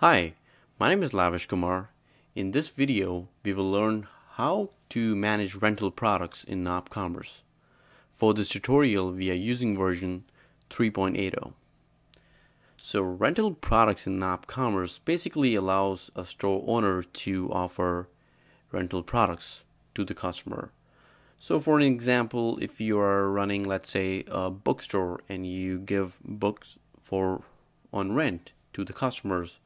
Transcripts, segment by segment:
Hi, my name is Lavish Kumar. In this video, we will learn how to manage rental products in nopCommerce. For this tutorial, we are using version 3.80. So rental products in nopCommerce basically allows a store owner to offer rental products to the customer. So for an example, if you are running, let's say, a bookstore and you give books for on rent to the customers,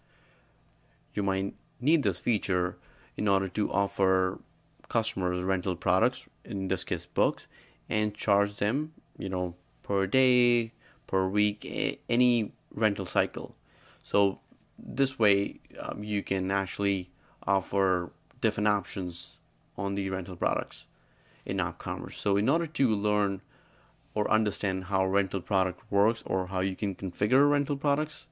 you might need this feature in order to offer customers rental products, in this case books, and charge them, you know, per day, per week, any rental cycle. So this way um, you can actually offer different options on the rental products in nopCommerce. So in order to learn or understand how rental product works or how you can configure rental products,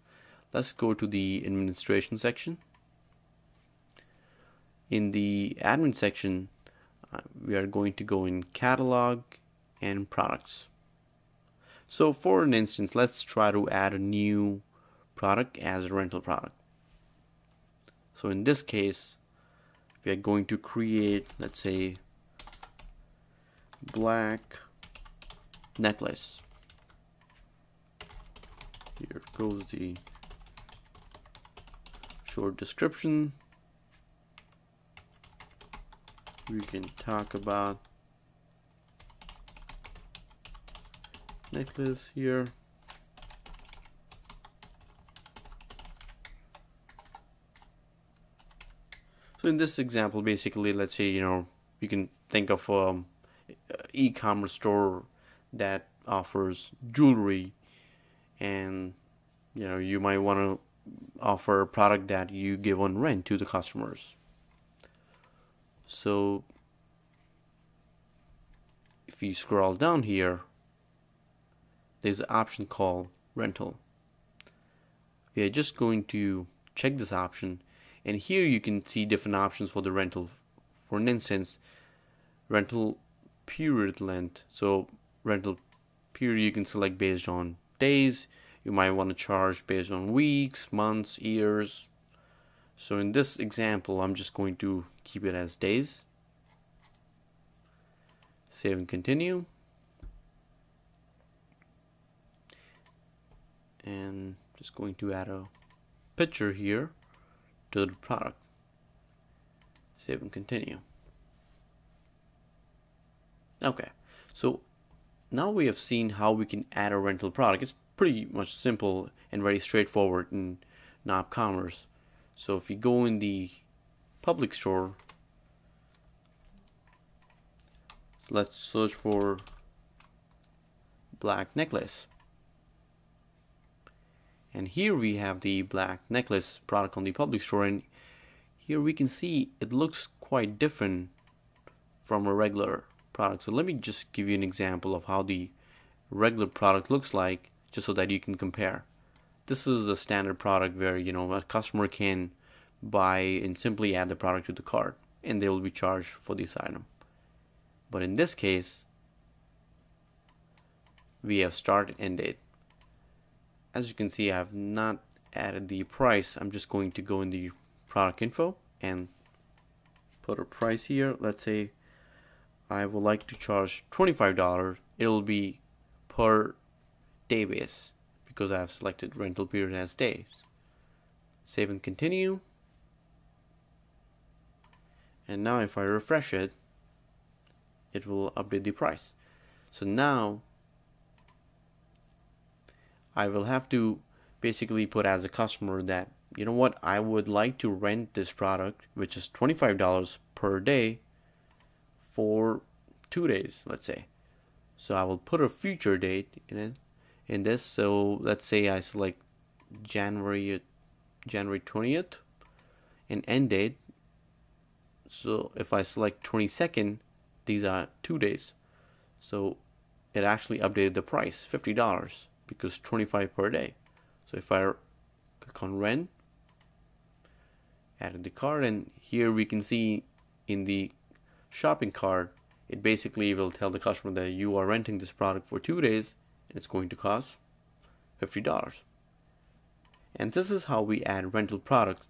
let's go to the administration section in the admin section uh, we are going to go in catalog and products. So for an instance let's try to add a new product as a rental product. So in this case we are going to create let's say black necklace. Here goes the short description we can talk about. Necklace here. So in this example basically let's say you know you can think of um, e-commerce store that offers jewelry and you know you might want to offer a product that you give on rent to the customers so if you scroll down here, there's an option called rental. We are just going to check this option and here you can see different options for the rental. For an instance, rental period length. So rental period you can select based on days. You might want to charge based on weeks, months, years, so in this example, I'm just going to keep it as days. Save and continue. And just going to add a picture here to the product. Save and continue. Okay, so now we have seen how we can add a rental product. It's pretty much simple and very straightforward in nopCommerce. So if you go in the public store, let's search for black necklace. And here we have the black necklace product on the public store and here we can see it looks quite different from a regular product. So let me just give you an example of how the regular product looks like just so that you can compare this is a standard product where you know a customer can buy and simply add the product to the cart and they will be charged for this item. But in this case we have start and date as you can see I have not added the price. I'm just going to go in the product info and put a price here. Let's say I would like to charge $25 it'll be per day base because I have selected rental period as days. Save and continue. And now if I refresh it, it will update the price. So now I will have to basically put as a customer that you know what I would like to rent this product which is $25 per day for two days let's say so I will put a future date in it in this. So let's say I select January uh, January 20th and end date. So if I select 22nd these are two days. So it actually updated the price $50 because 25 per day. So if I click on rent added the card and here we can see in the shopping cart it basically will tell the customer that you are renting this product for two days it's going to cost $50 And this is how we add rental products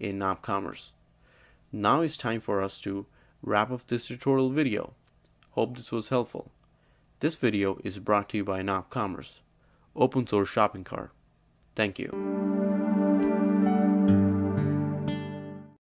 in nopCommerce. Now it's time for us to wrap up this tutorial video. Hope this was helpful. This video is brought to you by nopCommerce, open source shopping cart. Thank you.